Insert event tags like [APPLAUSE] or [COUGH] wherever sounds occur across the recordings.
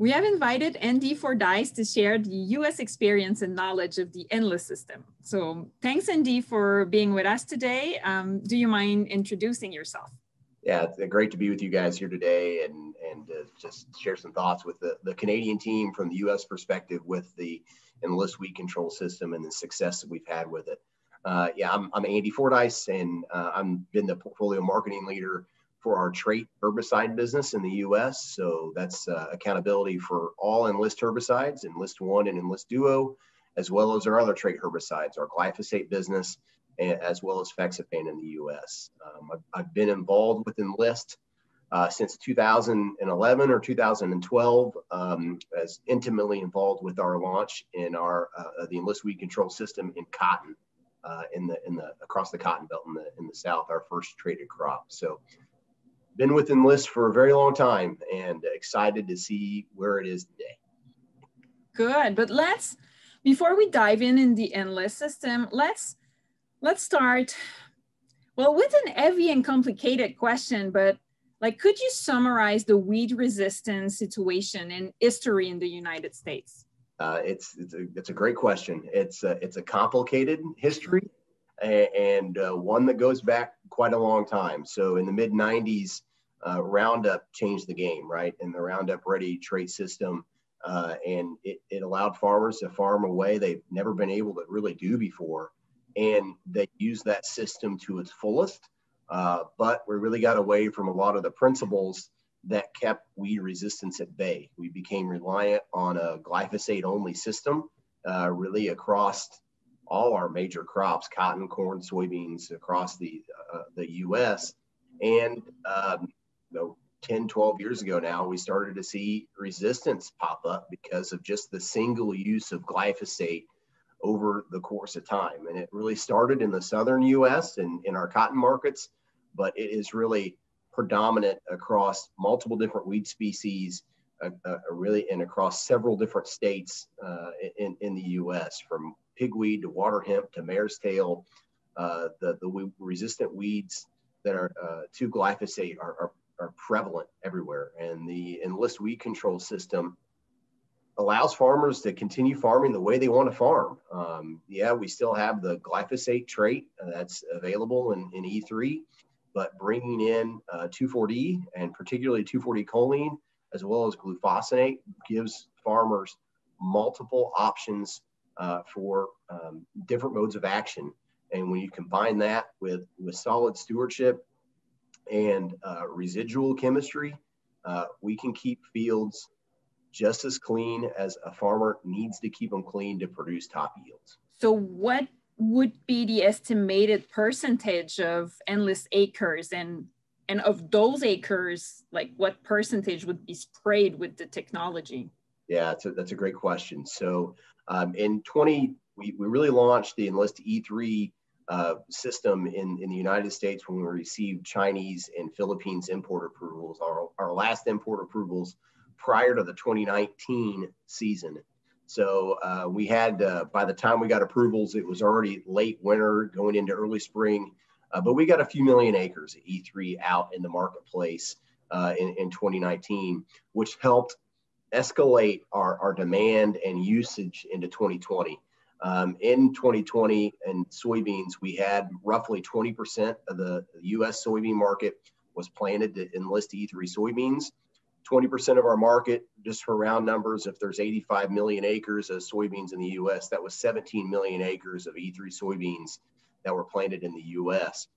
We have invited Andy Fordice to share the US experience and knowledge of the Enlist system. So thanks, Andy, for being with us today. Um, do you mind introducing yourself? Yeah, it's great to be with you guys here today and, and uh, just share some thoughts with the, the Canadian team from the US perspective with the Enlist weed control system and the success that we've had with it. Uh, yeah, I'm, I'm Andy Fordice and uh, I've been the portfolio marketing leader for our trait herbicide business in the US. So that's uh, accountability for all Enlist herbicides, Enlist One and Enlist Duo, as well as our other trait herbicides, our glyphosate business, as well as Fexapan in the US. Um, I've, I've, been involved with Enlist uh, since 2011 or 2012, um, as intimately involved with our launch in our uh, the Enlist weed control system in cotton. Uh, in the in the across the cotton belt in the in the south, our first traded crop. So been with Enlist for a very long time and excited to see where it is today. Good, but let's before we dive in in the Enlist system, let's let's start well with an heavy and complicated question, but like could you summarize the weed resistance situation and history in the United States? Uh, it's it's a, it's a great question. It's a, it's a complicated history and uh, one that goes back quite a long time. So in the mid 90s, uh, Roundup changed the game, right? And the Roundup Ready trait system, uh, and it, it allowed farmers to farm a way they've never been able to really do before. And they used that system to its fullest. Uh, but we really got away from a lot of the principles that kept weed resistance at bay. We became reliant on a glyphosate only system, uh, really across all our major crops cotton, corn, soybeans across the, uh, the US. And um, know, 10, 12 years ago now, we started to see resistance pop up because of just the single use of glyphosate over the course of time. And it really started in the southern US and in our cotton markets, but it is really predominant across multiple different weed species, uh, uh, really, and across several different states uh, in, in the US, from pigweed to water hemp to mare's tail. Uh, the, the resistant weeds that are uh, to glyphosate are, are are prevalent everywhere. And the enlist weed control system allows farmers to continue farming the way they want to farm. Um, yeah, we still have the glyphosate trait that's available in, in E3, but bringing in uh, 2,4-D and particularly 2,4-D choline, as well as glufosinate, gives farmers multiple options uh, for um, different modes of action. And when you combine that with, with solid stewardship and uh, residual chemistry, uh, we can keep fields just as clean as a farmer needs to keep them clean to produce top yields. So what would be the estimated percentage of Enlist acres and and of those acres, like what percentage would be sprayed with the technology? Yeah, that's a, that's a great question. So um, in 20, we, we really launched the Enlist E3 uh, system in, in the United States when we received Chinese and Philippines import approvals, our, our last import approvals prior to the 2019 season. So uh, we had, uh, by the time we got approvals, it was already late winter going into early spring. Uh, but we got a few million acres of E3 out in the marketplace uh, in, in 2019, which helped escalate our, our demand and usage into 2020. Um, in 2020 and soybeans, we had roughly 20% of the US soybean market was planted to enlist E3 soybeans. 20% of our market, just for round numbers, if there's 85 million acres of soybeans in the US, that was 17 million acres of E3 soybeans that were planted in the US.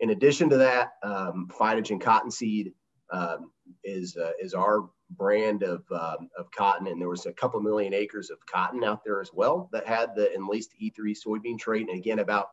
In addition to that, um, Phytogen cottonseed um, is, uh, is our brand of, um, of cotton, and there was a couple million acres of cotton out there as well that had the enlist E3 soybean trait. And again, about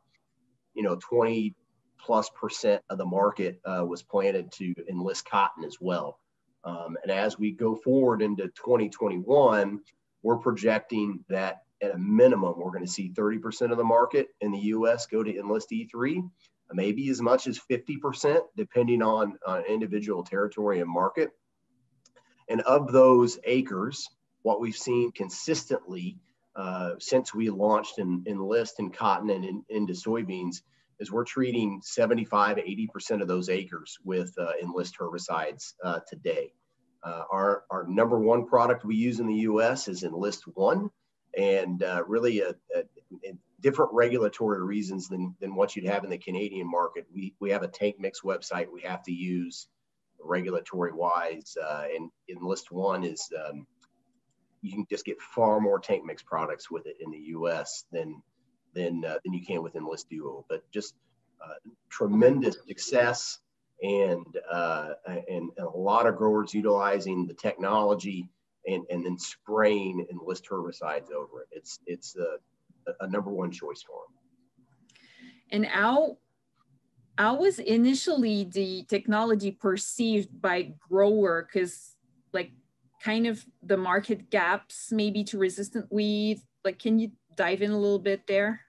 you know 20 plus percent of the market uh, was planted to enlist cotton as well. Um, and as we go forward into 2021, we're projecting that at a minimum, we're going to see 30% of the market in the US go to enlist E3, maybe as much as 50%, depending on uh, individual territory and market. And of those acres, what we've seen consistently uh, since we launched in, Enlist and cotton and in, into soybeans is we're treating 75 80% of those acres with uh, enlist herbicides uh, today. Uh, our, our number one product we use in the US is Enlist One, and uh, really a, a, a, different regulatory reasons than, than what you'd have in the Canadian market. We, we have a tank mix website we have to use regulatory wise, uh, and Enlist One is um, you can just get far more tank mix products with it in the US than, than, uh, than you can with Enlist Duo. But just uh, tremendous success and, and, and a lot of growers utilizing the technology and, and then spraying Enlist herbicides over it. It's, it's a, a number one choice for them. And how, how was initially the technology perceived by grower? Because like kind of the market gaps maybe to resistant weed? Like, can you dive in a little bit there?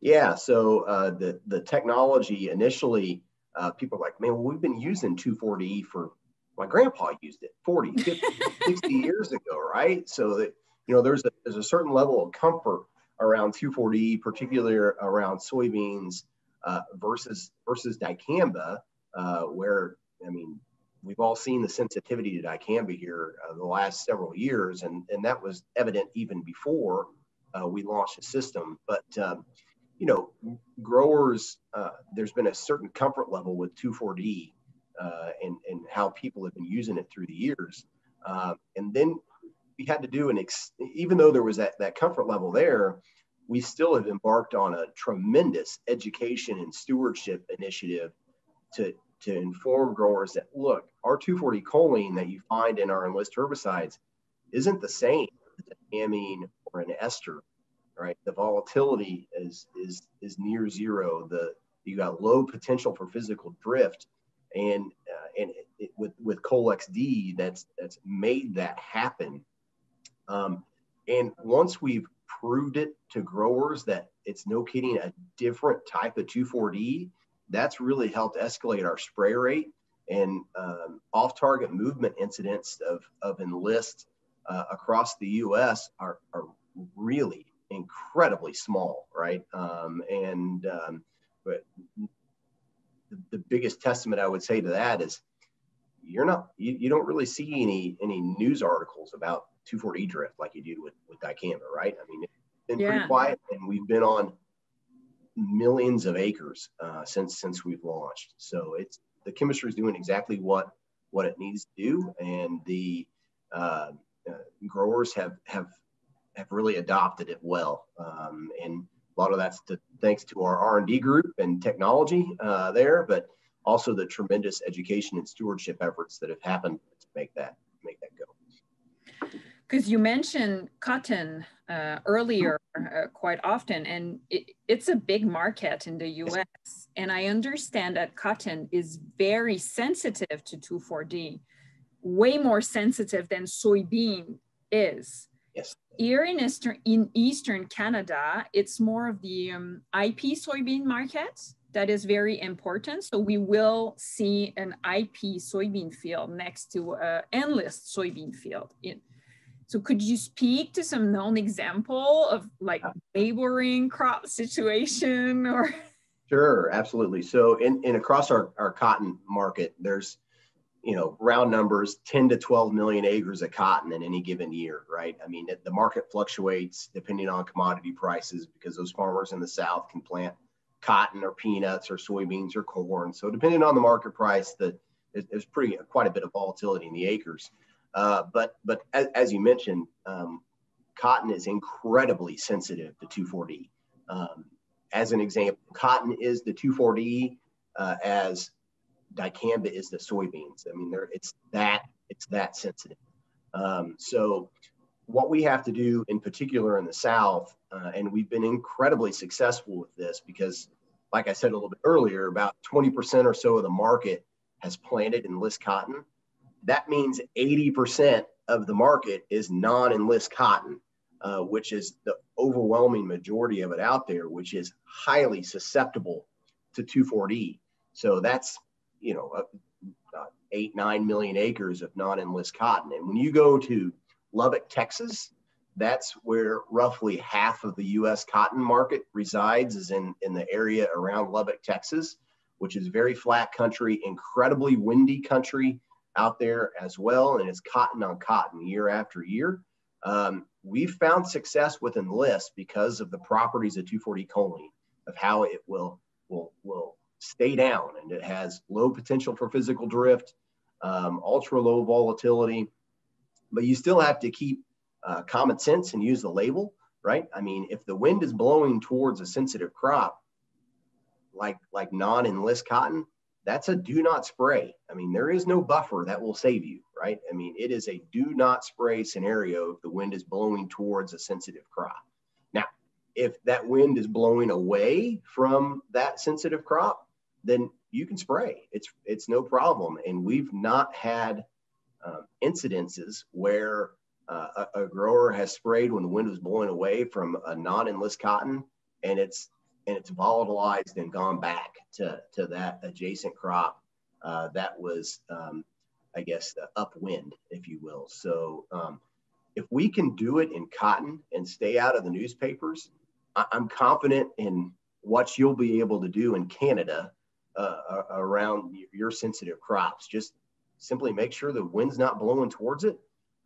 Yeah, so uh, the, the technology initially, uh, people are like, man, well, we've been using 2,4-D for, my grandpa used it 40, 50, [LAUGHS] 60 years ago, right? So that, you know, there's a, there's a certain level of comfort around 2,4-D, particularly around soybeans uh, versus versus dicamba, uh, where I mean, we've all seen the sensitivity to dicamba here uh, the last several years, and and that was evident even before uh, we launched the system. But um, you know, growers, uh, there's been a certain comfort level with 2,4-D uh, and and how people have been using it through the years, and then we had to do an ex- even though there was that that comfort level there we still have embarked on a tremendous education and stewardship initiative to to inform growers that look, our 2,4-D choline that you find in our enlist herbicides isn't the same as an amine or an ester, right? The volatility is is is near zero. The you got low potential for physical drift, and uh, and it, it, with with Colex D, that's that's made that happen. Um, and once we've proved it to growers that it's no kidding a different type of 2,4-D, that's really helped escalate our spray rate and um, off-target movement incidents of, of enlist uh, across the U.S. Are, are really incredibly small, right? Um, and um, but the, the, biggest testament I would say to that is you're not you, you don't really see any any news articles about 2,4-D drift like you do with with dicamba, right? I mean, it's been yeah. pretty quiet, and we've been on millions of acres uh, since since we've launched. So it's the chemistry is doing exactly what what it needs to do, and the uh, uh, growers have have have really adopted it well. Um, and a lot of that's to, thanks to our R and D group and technology uh, there, but also the tremendous education and stewardship efforts that have happened to make that make that go because you mentioned cotton uh, earlier uh, quite often, and it, it's a big market in the US. And I understand that cotton is very sensitive to 2,4-D, way more sensitive than soybean is. Yes. Here in Eastern, in Eastern Canada, it's more of the um, IP soybean market that is very important. So we will see an IP soybean field next to an Enlist soybean field. In, so could you speak to some known example of like laboring crop situation [LAUGHS] or? Sure, absolutely. So in, in across our, our cotton market, there's, you know, round numbers, 10 to 12 million acres of cotton in any given year, right? I mean, the market fluctuates depending on commodity prices because those farmers in the South can plant cotton or peanuts or soybeans or corn. So depending on the market price, that there's pretty quite a bit of volatility in the acres. Uh, but but as, as, you mentioned, um, cotton is incredibly sensitive to 2,4-D. Um, as an example, cotton is the 2,4-D uh, as dicamba is the soybeans. I mean, it's that it's that sensitive. Um, so what we have to do in particular in the South, uh, and we've been incredibly successful with this because, like I said a little bit earlier, about 20% or so of the market has planted enlist cotton that means 80% of the market is non-enlist cotton, uh, which is the overwhelming majority of it out there, which is highly susceptible to 2,4-D. So that's, you know, uh, uh, eight, nine million acres of non-enlist cotton. And when you go to Lubbock, Texas, that's where roughly half of the U.S. cotton market resides is in, in the area around Lubbock, Texas, which is very flat country, incredibly windy country, out there as well, and it's cotton on cotton year after year. Um, we've found success with Enlist because of the properties of 2,4-D choline, of how it will will will stay down, and it has low potential for physical drift, um, ultra low volatility, but you still have to keep uh, common sense and use the label, right? I mean, if the wind is blowing towards a sensitive crop, like like non-enlist cotton, that's a do not spray. I mean, there is no buffer that will save you, right? I mean, it is a do not spray scenario if the wind is blowing towards a sensitive crop. Now, if that wind is blowing away from that sensitive crop, then you can spray. It's it's no problem. And we've not had um, incidences where uh, a, a, grower has sprayed when the wind was blowing away from a non-enlist cotton, and it's and it's volatilized and gone back to, to that adjacent crop uh, that was, um, I guess, the upwind, if you will. So um, if we can do it in cotton and stay out of the newspapers, I- am confident in what you'll be able to do in Canada uh, around your sensitive crops. Just simply make sure the wind's not blowing towards it.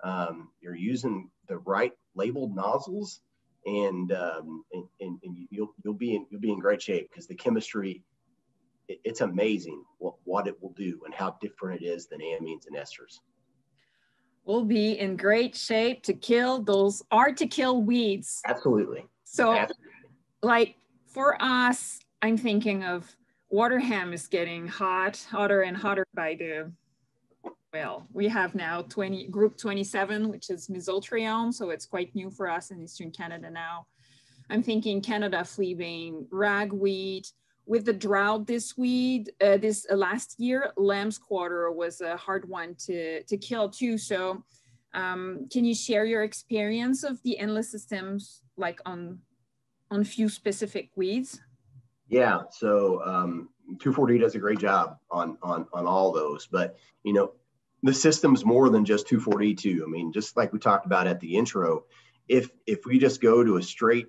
Um, you're using the right labeled nozzles and um, and, and, and, you'll you'll be in you'll be in great shape because the chemistry it, it's amazing what, what it will do and how different it is than amines and esters. We'll be in great shape to kill those are to kill weeds. Absolutely. So, Absolutely. like for us, I'm thinking of water Waterhemp is getting hot, hotter and hotter by the well, we have now 20 group 27, which is mesotrione. So it's quite new for us in Eastern Canada now. I'm thinking Canada fleabane, ragweed. With the drought this weed, uh, this uh, last year, lamb's quarter was a hard one to, to kill too. So um, can you share your experience of the Enlist systems like on, on few specific weeds? Yeah, so um, 2,4-D does a great job on, on, on all those, but you know, the system's more than just 2,4-D. I mean, just like we talked about at the intro, if if we just go to a straight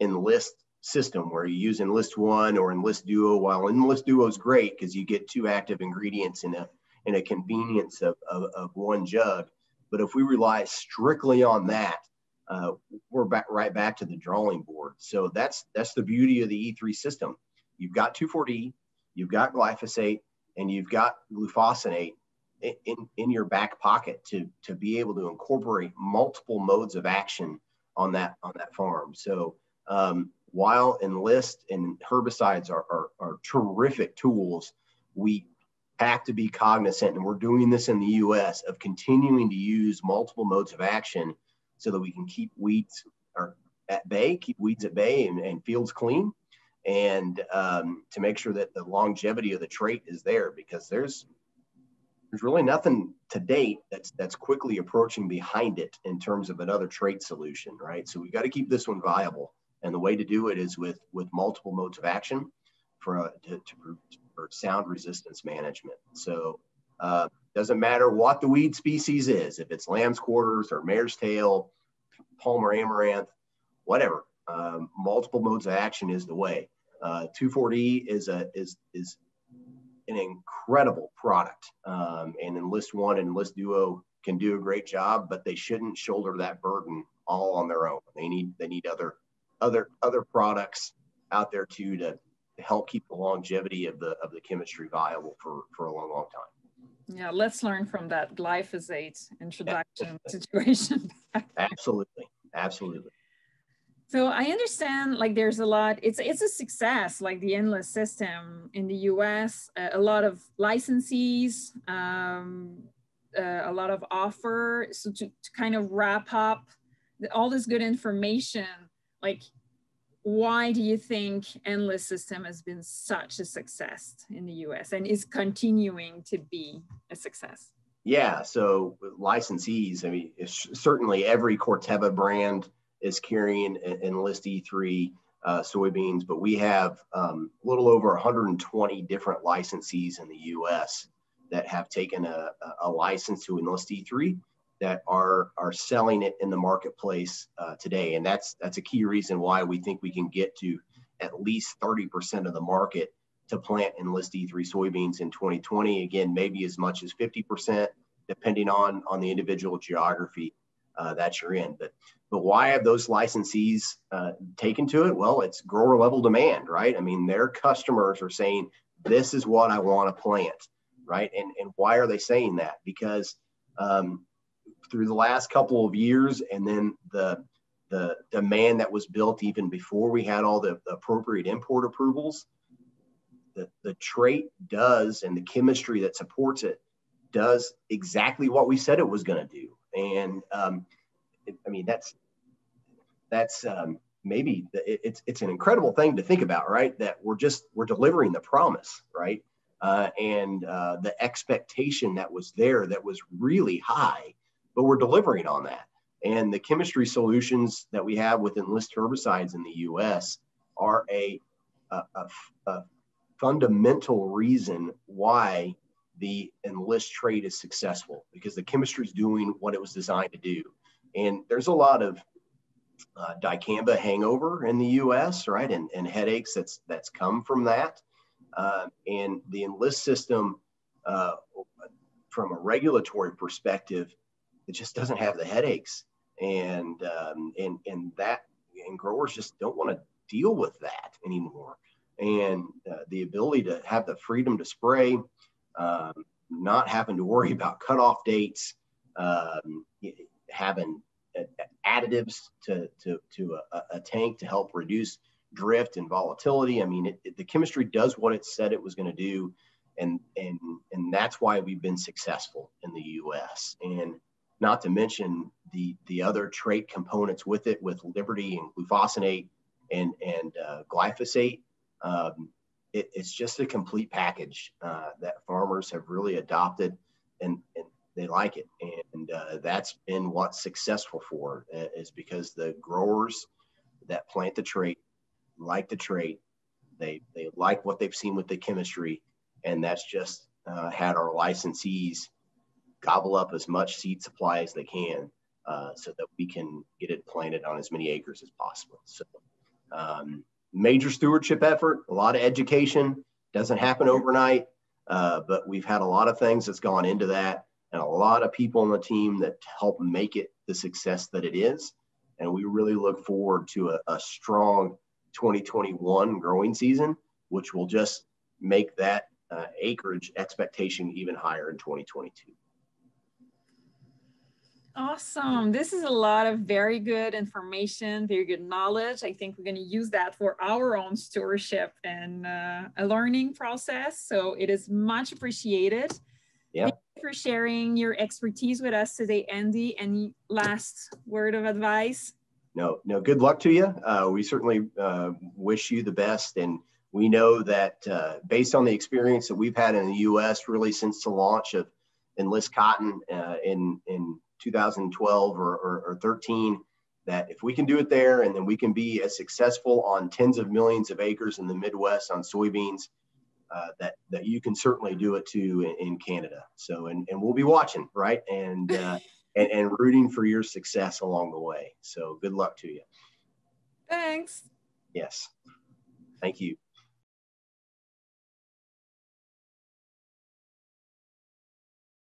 enlist system where you use enlist one or enlist duo, while enlist duo is great because you get two active ingredients in a in a convenience of, of, of one jug. But if we rely strictly on that, uh, we're back right back to the drawing board. So that's that's the beauty of the E3 system. You've got 2,4-D, you've got glyphosate, and you've got glufosinate in, in your back pocket to, to be able to incorporate multiple modes of action on that on that farm. So um, while enlist and herbicides are, are, are terrific tools, we have to be cognizant, and we're doing this in the U.S. of continuing to use multiple modes of action so that we can keep weeds or at bay, keep weeds at bay, and, and fields clean, and um, to make sure that the longevity of the trait is there because there's there's really nothing to date that's that's quickly approaching behind it in terms of another trait solution, right? So we've got to keep this one viable, and the way to do it is with with multiple modes of action for uh, to, to, for sound resistance management. So uh, doesn't matter what the weed species is, if it's lamb's quarters or mare's tail, palmer amaranth, whatever. Um, multiple modes of action is the way. Uh, 2,4-D is a is is an incredible product. Um, and Enlist One and Enlist Duo can do a great job, but they shouldn't shoulder that burden all on their own. They need they need other other other products out there too to, to help keep the longevity of the of the chemistry viable for for a long long time. Yeah, let's learn from that glyphosate introduction [LAUGHS] situation. absolutely, absolutely. So I understand like there's a lot, it's, it's a success, like the Enlist system in the US, a lot of licensees, um, uh, a lot of offer. So to, to kind of wrap up the, all this good information, like why do you think Enlist system has been such a success in the US and is continuing to be a success? Yeah, so licensees, I mean, certainly every Corteva brand is carrying Enlist E3 uh, soybeans, but we have um, a little over 120 different licensees in the U.S. that have taken a, a license to Enlist E3 that are are selling it in the marketplace uh, today, and that's that's a key reason why we think we can get to at least 30% of the market to plant Enlist E3 soybeans in 2020. Again, maybe as much as 50%, depending on, on the individual geography uh, that you're in. But, but why have those licensees uh, taken to it? Well, it's grower level demand, right? I mean, their customers are saying, this is what I want to plant, right? And, and why are they saying that? Because um, through the last couple of years and then the the demand that was built even before we had all the, the appropriate import approvals the, the trait does and the chemistry that supports it does exactly what we said it was going to do and um, it, i mean that's that's um, maybe it, it's it's an incredible thing to think about right? That we're just we're delivering the promise right? Uh, and uh, the expectation that was there that was really high but we're delivering on that. And the chemistry solutions that we have with enlist herbicides in the us are a, a, a, a fundamental reason why the enlist trait is successful because the chemistry is doing what it was designed to do. And there's a lot of uh, dicamba hangover in the U.S. right? And, and headaches that's that's come from that. Uh, and the enlist system uh, from a regulatory perspective it just doesn't have the headaches. And um, and and that and growers just don't want to deal with that anymore. And uh, the ability to have the freedom to spray um, not having to worry [LAUGHS] about cutoff dates um, having additives to, to, to a, a, tank to help reduce drift and volatility. I mean, it, it, the chemistry does what it said it was going to do. And, and, and that's why we've been successful in the US. And not to mention the, the other trait components with it, with Liberty and glufosinate and, and uh, glyphosate. Um, it, it's just a complete package uh, that farmers have really adopted and, and they like it. And uh, that's been what's successful for uh, is because the growers that plant the trait like the trait. They, they like what they've seen with the chemistry. And that's just uh, had our licensees gobble up as much seed supply as they can uh, so that we can get it planted on as many acres as possible. So um, major stewardship effort, a lot of education, doesn't happen overnight, uh, but we've had a lot of things that's gone into that and a lot of people on the team that help make it the success that it is. And we really look forward to a, a strong 2021 growing season, which will just make that uh, acreage expectation even higher in 2022. Awesome. This is a lot of very good information, very good knowledge. I think we're going to use that for our own stewardship and uh, a learning process. So it is much appreciated. Yeah for sharing your expertise with us today, Andy. Any last word of advice? No, no. Good luck to you. Uh, we certainly uh, wish you the best, and we know that uh, based on the experience that we've had in the U.S. really since the launch of Enlist Cotton uh, in in 2012 or, or, or 13, that if we can do it there, and then we can be as successful on tens of millions of acres in the Midwest on soybeans uh, that that you can certainly do it too in, in, Canada. So and, and we'll be watching, right? And, uh, [LAUGHS] and and rooting for your success along the way. So good luck to you. Thanks. Yes. Thank you.